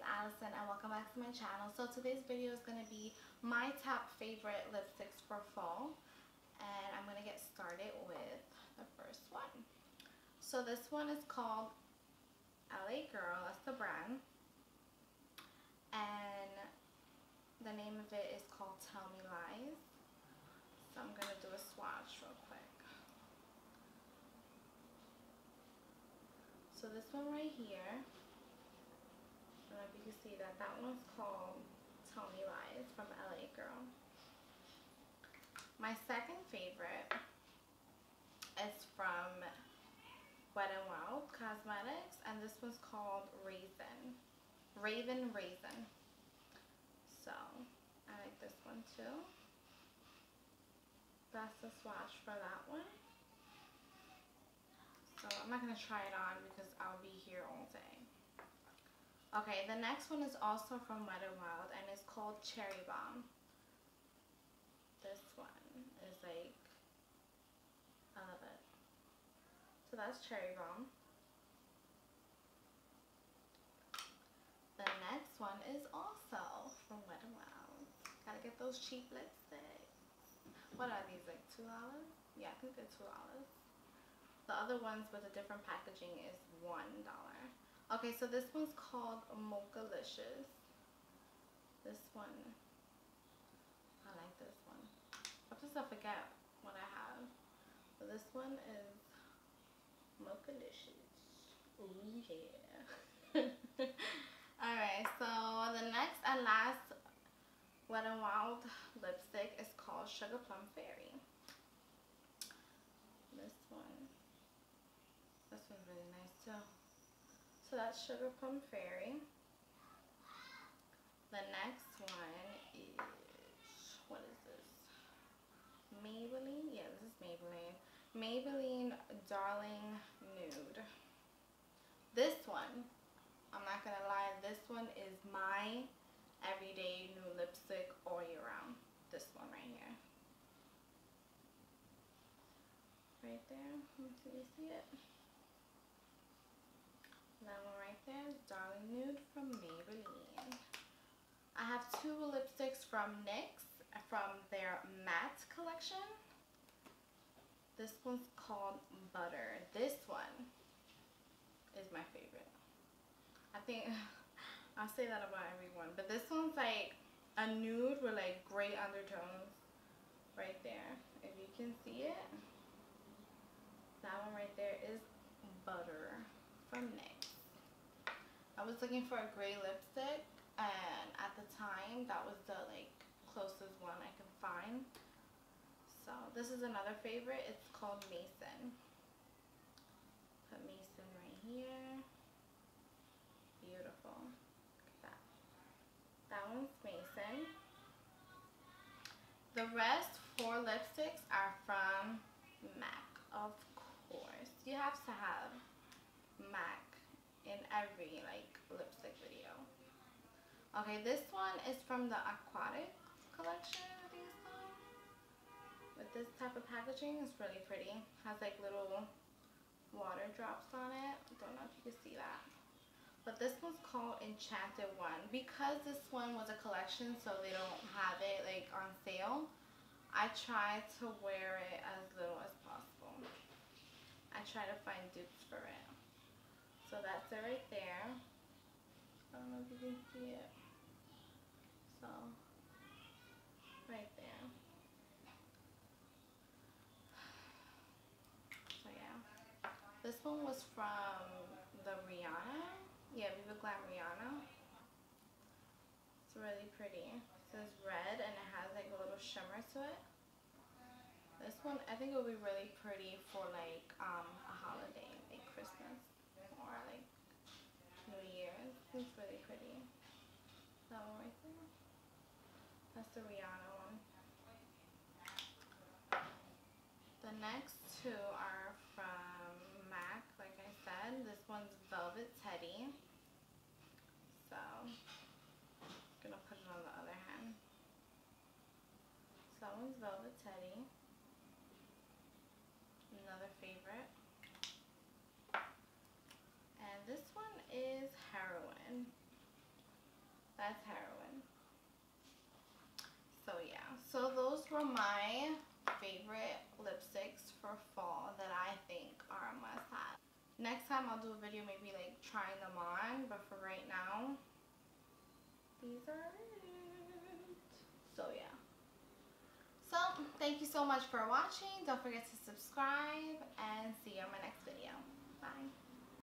it's Alison and welcome back to my channel. So today's video is going to be my top favorite lipsticks for fall. And I'm going to get started with the first one. So this one is called LA Girl, that's the brand. And the name of it is called Tell Me Lies. So I'm going to do a swatch real quick. So this one right here you see that. That one's called Tell Me Lies from LA Girl. My second favorite is from Wet n Wild Cosmetics and this one's called Raisin. Ravin Raisin. So, I like this one too. That's the swatch for that one. So I'm not going to try it on because I'll be here all day. Okay, the next one is also from Wet n Wild and it's called Cherry Bomb. This one is like, I love it. So that's Cherry Bomb. The next one is also from Wet n Wild. Gotta get those cheap lipsticks. What are these, like $2? Yeah, I think they're $2. The other ones with a different packaging is $1. Okay, so this one's called Mochalicious. This one, I like this one. Sometimes I forget what I have. But this one is Mochalicious. Oh yeah. Alright, so the next and last Wet n Wild lipstick is called Sugar Plum Fairy. This one. This one's really nice too. So that's Sugar Plum Fairy. The next one is, what is this? Maybelline? Yeah, this is Maybelline. Maybelline Daringly Nude. This one, I'm not going to lie, this one is my everyday new lipstick all year round. This one right here. Right there. Let me see, you see it? Is Daringly Nude from Maybelline. I have two lipsticks from NYX from their matte collection. This one's called Butter. This one is my favorite. I think, I'll say that about everyone, but this one's like a nude with like gray undertones right there. If you can see it, that one right there is Butter from NYX. I was looking for a gray lipstick and at the time that was the like closest one I can find. So this is another favorite. It's called Maison. Put Maison right here. Beautiful. Look at that. That one's Maison. The rest four lipsticks are from MAC, of course. You have to have MAC every like lipstick video. Okay, this one is from the Aquatic collection, I think it's called. With this type of packaging, it's really pretty. Has like little water drops on it. I don't know if you can see that. But this one's called Enchanted One. Because this one was a collection, so they don't have it like on sale, I try to wear it as little as possible. I try to find dupes for it. So that's it right there. I don't know if you can see it. So, right there. So yeah. This one was from the Rihanna. Yeah, Viva Glam Rihanna. It's really pretty. It says red and it has like a little shimmer to it. This one, I think it will be really pretty for like um, a holiday, like Christmas or like New Year's. It's really pretty. That one right there. That's the Rihanna one. The next two are from MAC, like I said. This one's Velvet Teddy. So, I'm going to put it on the other hand. So that one's Velvet Teddy. Another favorite. And this one is Heroine. That's Heroine. So yeah, so those were my favorite lipsticks for fall that I think are a must have. Next time I'll do a video maybe like trying them on, but for right now, these are it. So yeah. So thank you so much for watching. Don't forget to subscribe and see you on my next video. Bye.